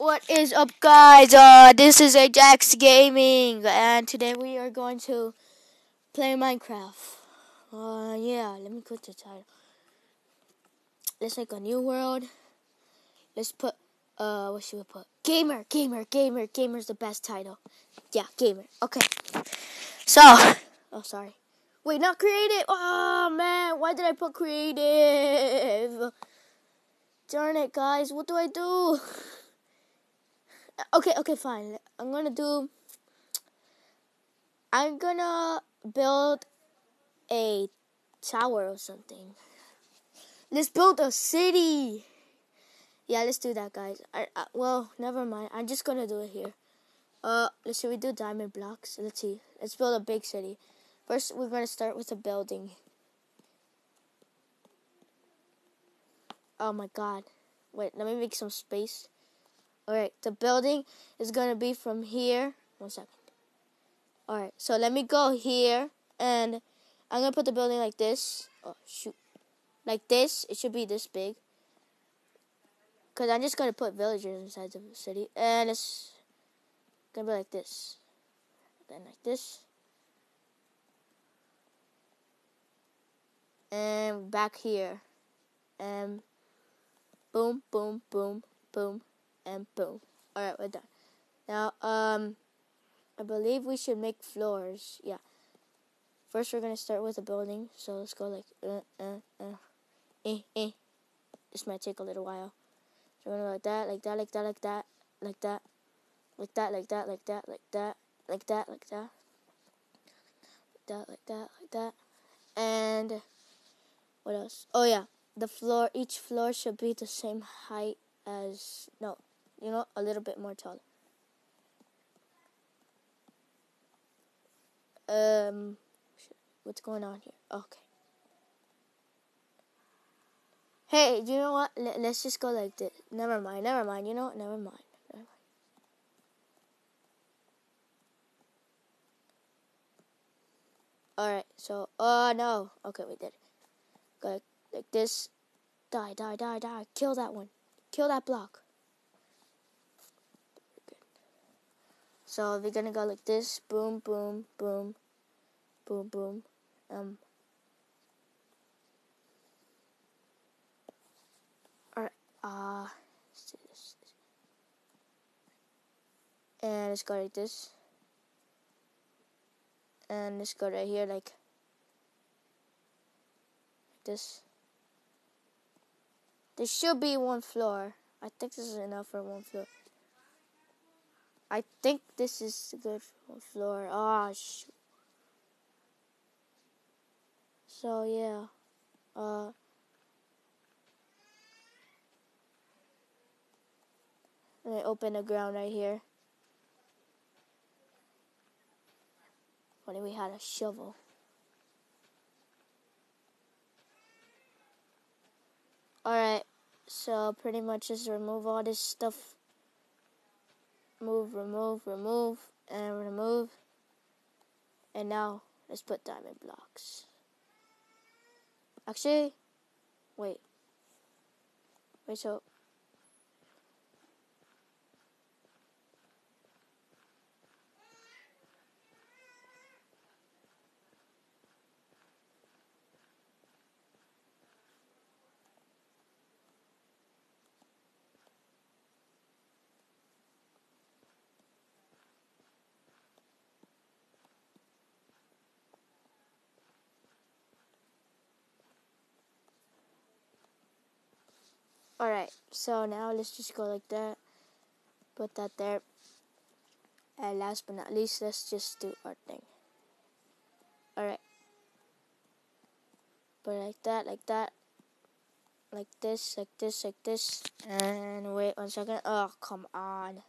What is up, guys? Uh, this is Ajax Gaming, and today we are going to play Minecraft. Uh, yeah, let me put the title. Let's make a new world. Let's put, uh, what should we put? Gamer, gamer, gamer, gamer's the best title. Yeah, gamer. Okay. So, oh, sorry. Wait, not creative. Oh man, why did I put creative? Darn it, guys. What do I do? Okay, okay, fine. I'm gonna do. I'm gonna build a tower or something. Let's build a city. Yeah, let's do that, guys. I, I, well, never mind. I'm just gonna do it here. Uh, let's should we do diamond blocks? Let's see. Let's build a big city. First, we're gonna start with a building. Oh my God! Wait, let me make some space. Alright, the building is going to be from here. One second. Alright, so let me go here. And I'm going to put the building like this. Oh, shoot. Like this. It should be this big. Because I'm just going to put villagers inside of the city. And it's going to be like this. Then like this. And back here. And boom, boom, boom, boom and boom. Alright, we're done. Now, um, I believe we should make floors. Yeah. First, we're to start with a building. So let's go like, uh, uh, uh, eh, eh. This might take a little while. So we're to go like that, like that, like that, like that, like that, like that, like that, like that, like that, like that, like that, like that, like that, like that. And what else? Oh, yeah. The floor, each floor should be the same height as, no, you know, a little bit more taller. Um, what's going on here? Okay. Hey, you know what? Let, us just go like this. Never mind, never mind. You know what? Never mind. Never mind. Alright, so, oh no. Okay, we did. Go like this. Die, die, die, die. Kill that one. Kill that block. So we're gonna go like this, boom, boom, boom, boom, boom. Um. Alright, uh, let's do this. And let's go like this. And let's go right here like this. There should be one floor. I think this is enough for one floor. I think this is good floor. Ah, oh, shoot. So yeah, uh, let open the ground right here. If we had a shovel? Alright, so pretty much just remove all this stuff move, remove, remove, and remove. And now let's put diamond blocks. Actually, wait. Wait, so Alright, so now let's just go like that. Put that there. And last but not least, let's just do our thing. Alright. Put it like that, like that. Like this, like this, like this. And wait one second. Oh, come on.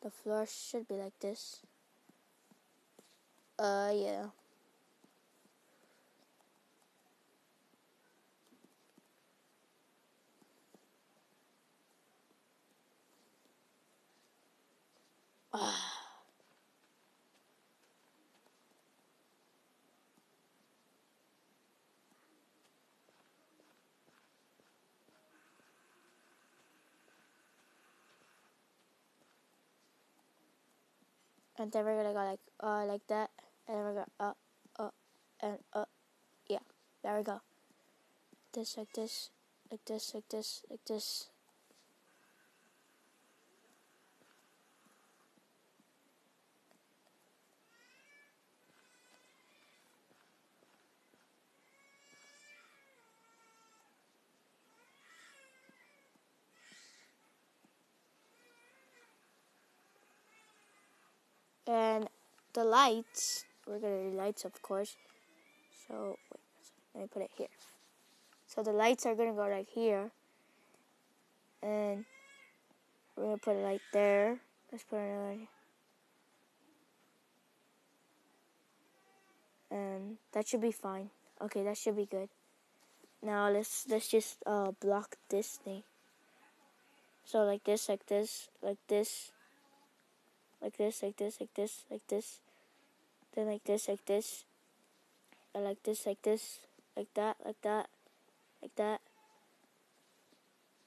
The floor should be like this. Uh, yeah. And then we're gonna go like uh like that. And then we're gonna up up and up yeah there we go. This like this like this like this like this and the lights we're gonna do lights of course. So wait let me put it here. So the lights are gonna go right here. And we're gonna put a light there. Let's put another and that should be fine. Okay that should be good. Now let's let's just uh block this thing. So like this like this like this like this, like this, like this, like this, then like this, like this, and like this, like this, like that, like that, like that.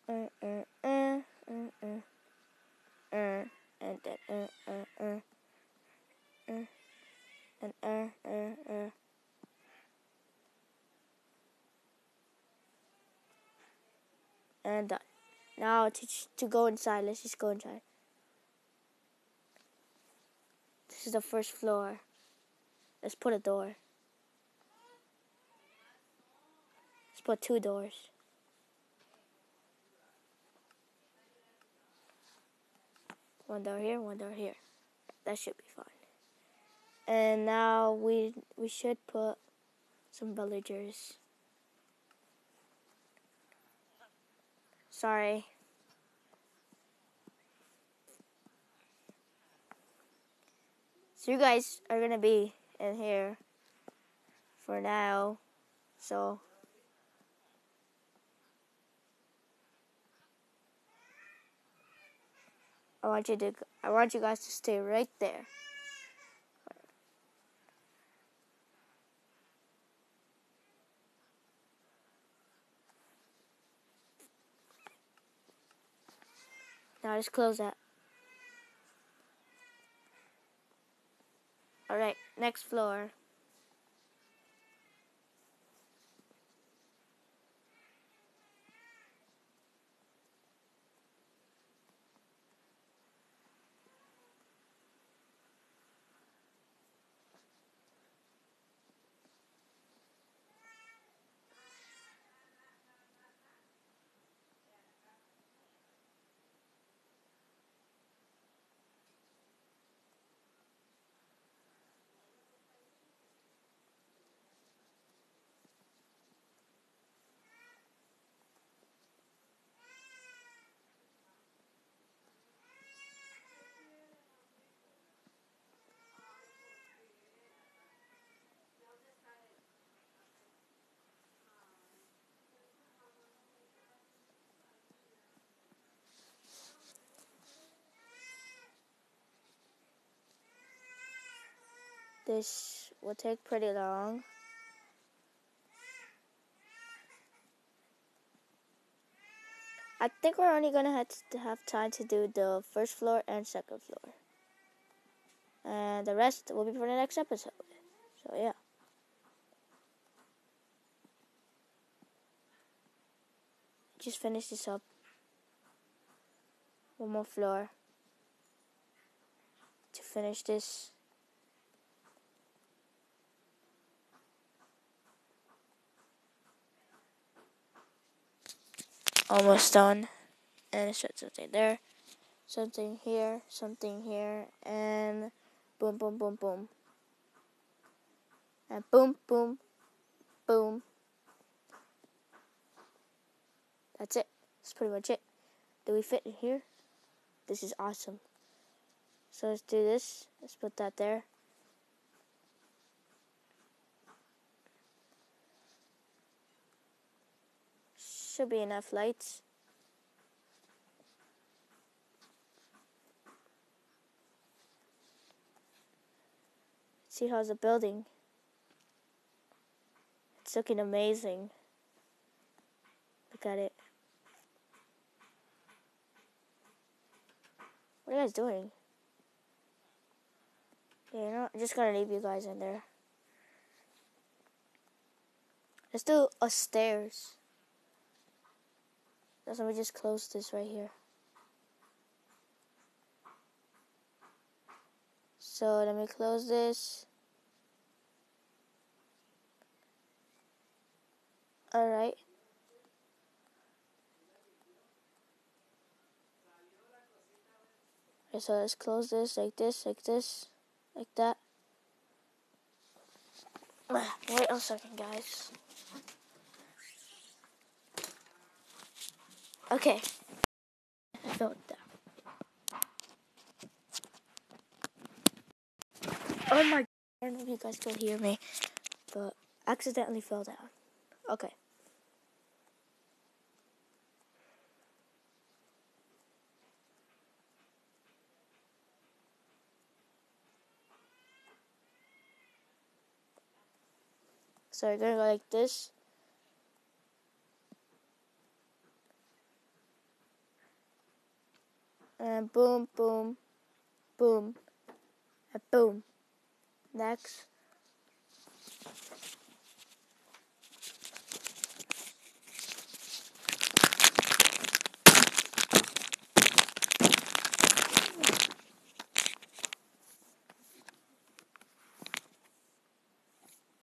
Uh, uh, uh, uh, uh, uh, and then uh, uh, uh, uh, and uh, uh, uh. And done. Now to to go inside. Let's just go inside. This is the first floor. Let's put a door. Let's put two doors. One door here, one door here. That should be fine. And now we we should put some villagers. Sorry. So you guys are gonna be in here for now. So I want you to I want you guys to stay right there. Now let's close that. Alright, next floor. This will take pretty long. I think we're only gonna have to have time to do the first floor and second floor. And the rest will be for the next episode. So yeah. Just finish this up. One more floor to finish this. Almost done. And it shows something there something here something here and boom boom boom boom. And boom boom boom. That's it. That's pretty much it. Do we fit in here? This is awesome. So let's do this. Let's put that there should be enough lights. See how's the building? It's looking amazing. Look at it. What are you guys doing? Okay, you know, I'm just gonna leave you guys in there. Let's do a stairs. Let me just close this right here. So let me close this. Alright. Okay, so let's close this like this, like this, like that. Wait a second, guys. Okay. I felt that. Oh my, god. I don't know if you guys can hear me, but accidentally fell down. Okay. So you're gonna go like this. And boom, boom, boom, and boom. Next.